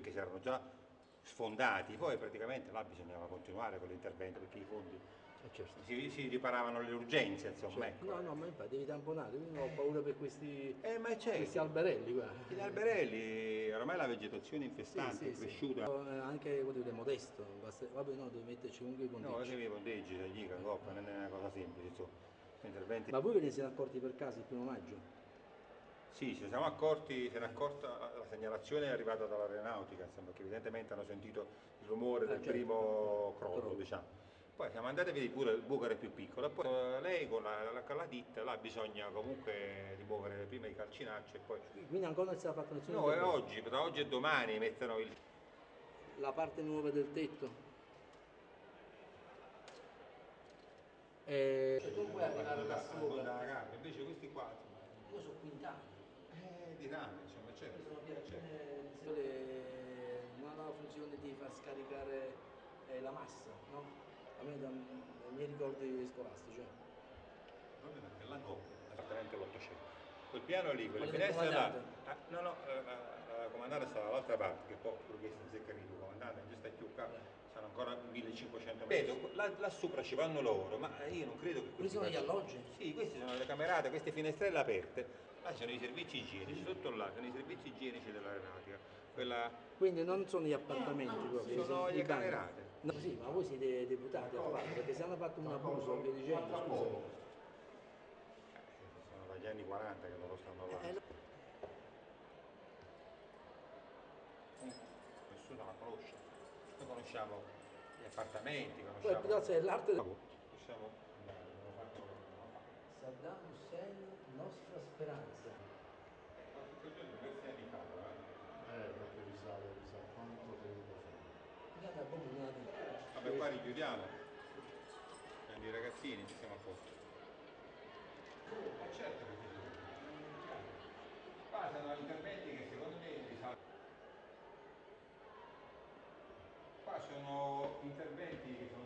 che si erano già sfondati, poi praticamente là bisognava continuare con l'intervento perché i fondi Eh, certo. si, si riparavano le urgenze, insomma. Cioè, ecco. no, no, ma infatti devi tamponare, quindi ho paura per questi, Eh, ma c'è questi alberelli qua. gli alberelli, ormai la vegetazione infestante Sì, è sì, cresciuta. sì. Eh, Anche vuol dire, modesto, basta- vabbè no, devi metterci comunque i No, ponteggi. se i ponteggi, dica, coppa, non è una cosa semplice, insomma. Interventi. Ma voi ve ne siete accorti per caso il primo maggio? Sì, ci siamo accorti, se ne è accorta la segnalazione è arrivata dall'aeronautica, insomma, perché evidentemente hanno sentito il rumore del certo. primo crollo, Crollo. diciamo. Poi siamo andati a vedere pure il buco era più piccolo, e poi eh, lei con la, la- con la ditta, là bisogna comunque rimuovere prima i calcinacci e poi... Quindi ancora non è stata fatta nessuna No, è oggi, tra oggi e domani mettono il... La parte nuova del tetto? Eh, cioè, tu puoi arrivare da sopra. invece questi qua, insomma, Io sono quintali. Di rame, insomma, c'è. Sono piattine, le- non ha la funzione di far scaricare eh, la massa, no? A me da, miei ricordi scolastici. cioè. Proprio perché la coppa, esattamente l'800. Quel piano lì, quelle finestre là, ah, no no, la, la- la comandante sta dall'altra parte, che poi pure questo si è capito, comandante, giusto più qua, sono ancora 1500 metri. Vedo, là, là sopra ci vanno loro, ma io non credo che questi sono gli alloggi? Sì, queste sono le camerate, queste finestrelle aperte, là ci sono i servizi igienici, sotto là sono i servizi igienici dell'aeronautica. Quella... Quindi non sono gli appartamenti proprio, Sono le camerate. No, sì, ma voi siete deputati a farlo, perché se hanno fatto un abuso, via dicendo, scusa. Sono dagli anni 40 che loro stanno là. Eh, Nessuno la conosce. Noi conosciamo gli appartamenti, Poi conosciamo... però se l'arte del... Possiamo andare, abbiamo fatto... Saddam Hussein, nostra speranza. Diversi anni fa, eh. Eh, perché risale, risale quanto tempo fa. Guarda come una Vabbè, qua richiudiamo. Prendi i ragazzini, ci siamo a posto. Ma certo che ci sono. Qua sono interventi che secondo me risalgono. Qua sono interventi che sono